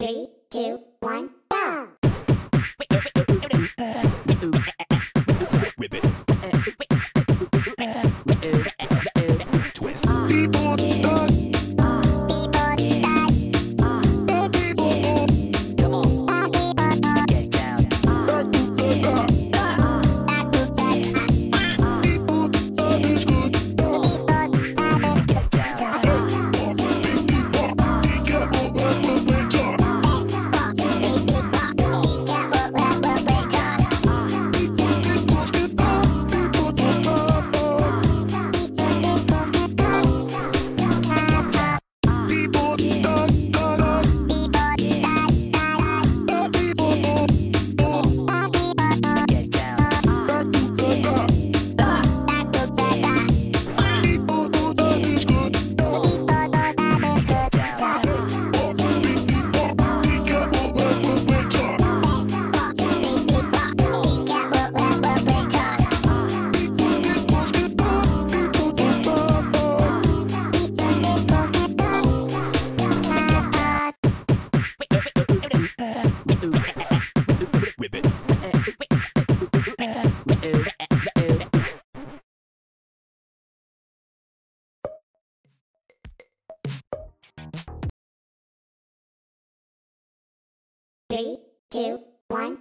Three, two, one, Three, two, one,